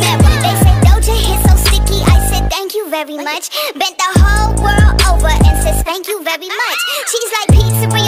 never. They say Doja hit so sticky, I said thank you very much. Bent the whole world over and said thank you very much. She's like pizzeria,